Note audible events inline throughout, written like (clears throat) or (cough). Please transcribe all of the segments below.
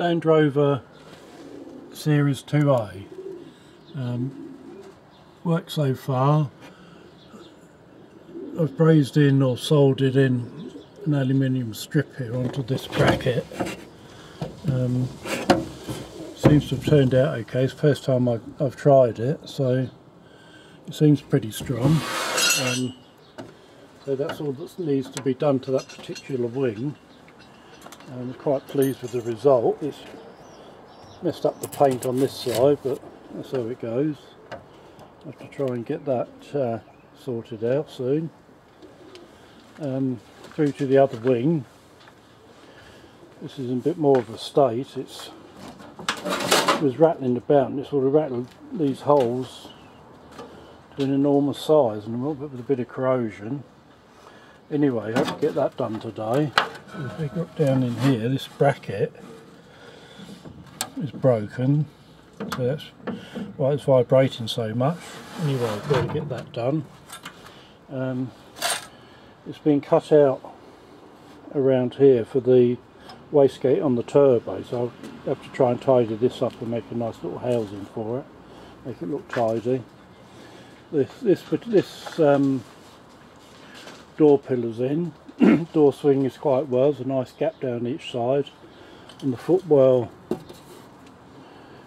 Land Rover Series 2A. Um, worked so far. I've brazed in or soldered in an aluminium strip here onto this bracket. Um, seems to have turned out okay. It's the first time I, have tried it, so it seems pretty strong. Um, so that's all that needs to be done to that particular wing. I'm quite pleased with the result. It's messed up the paint on this side, but that's how it goes. I have to try and get that uh, sorted out soon. Um, through to the other wing. This is a bit more of a state. It's it was rattling about and it sort of rattled these holes to an enormous size and a little bit with a bit of corrosion. Anyway, I hope to get that done today. If we got down in here, this bracket is broken, so that's why it's vibrating so much. Anyway, I've got to get that done. Um, it's been cut out around here for the wastegate on the turbo, so I'll have to try and tidy this up and make a nice little housing for it, make it look tidy. This this this um, door pillars in. (clears throat) door swing is quite well, there's a nice gap down each side and the footwell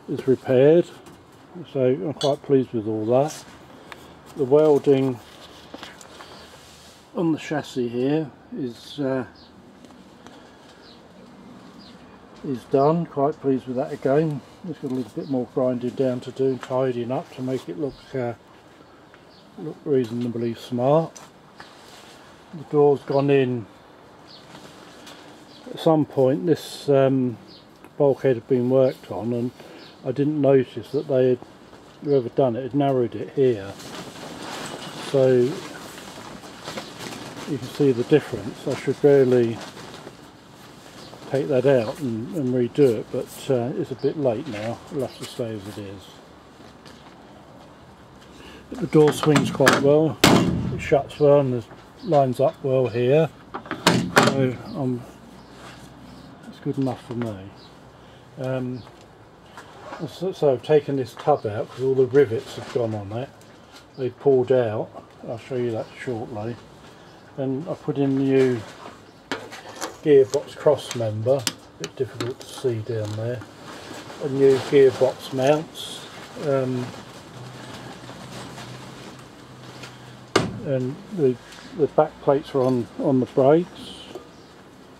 is repaired so I'm quite pleased with all that. The welding on the chassis here is uh, is done, quite pleased with that again. Just got a little bit more grinding down to do, tidying up to make it look uh, look reasonably smart the door's gone in. At some point this um, bulkhead had been worked on and I didn't notice that they had whoever done it had narrowed it here. So you can see the difference. I should really take that out and, and redo it but uh, it's a bit late now. I'll have to stay as it is. The door swings quite well. It shuts well and there's lines up well here. So um, it's good enough for me. Um, so, so, I've taken this tub out because all the rivets have gone on it. They pulled out. I'll show you that shortly. And I put in new gearbox cross member. A bit difficult to see down there. A new gearbox mounts. Um, and the the back plates are on on the brakes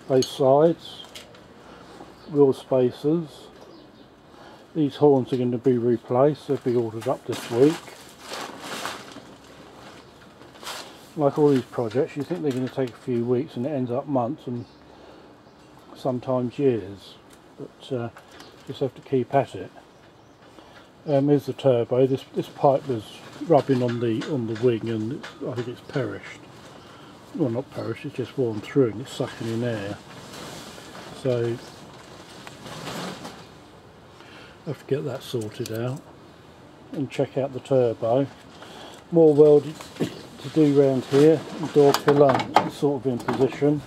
both sides wheel spacers. These horns are going to be replaced they'll be ordered up this week. Like all these projects you think they're going to take a few weeks and it ends up months and sometimes years but uh, just have to keep at it. Um, here's the turbo this this pipe was rubbing on the on the wing and I think it's perished well not perished, it's just worn through and it's sucking in air. So I have to get that sorted out and check out the turbo. More welding (coughs) to do round here, the door pillar is sort of in position.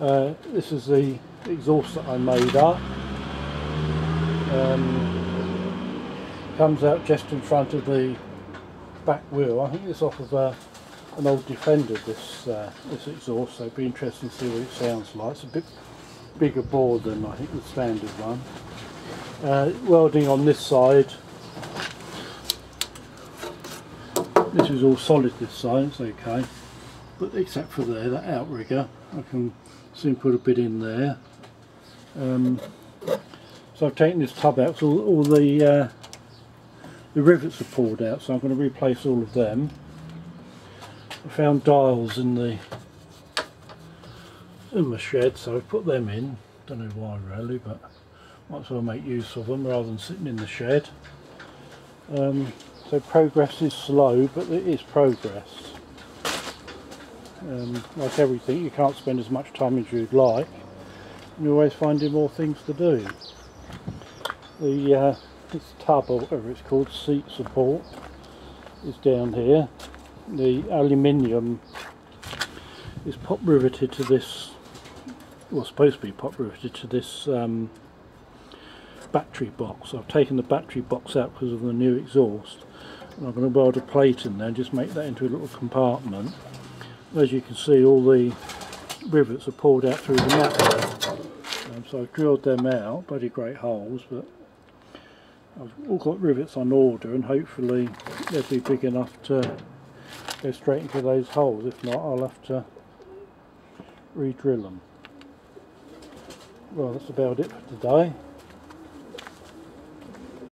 Uh, this is the exhaust that I made up. Um, comes out just in front of the back wheel. I think it's off of uh, an old Defender, this uh, this exhaust, so it'd be interesting to see what it sounds like. It's a bit bigger bore than I think the standard one. Uh, welding on this side, this is all solid this side, it's okay, but except for there, that outrigger, I can soon put a bit in there. Um, so I've taken this tub out, so all, all the uh, the rivets are pulled out so I'm going to replace all of them. I found dials in the in my shed so I've put them in. Don't know why really but might as well make use of them rather than sitting in the shed. Um, so progress is slow but it is progress. Um, like everything you can't spend as much time as you'd like. You're always finding more things to do. The uh, this tub or whatever it's called, seat support, is down here. The aluminium is pop riveted to this well supposed to be pop riveted to this um, battery box. I've taken the battery box out because of the new exhaust and I'm going to weld a plate in there and just make that into a little compartment. As you can see all the rivets are pulled out through the nut um, so I've drilled them out, bloody great holes but I've all got rivets on order and hopefully they'll be big enough to go straight into those holes. If not, I'll have to re-drill them. Well, that's about it for today.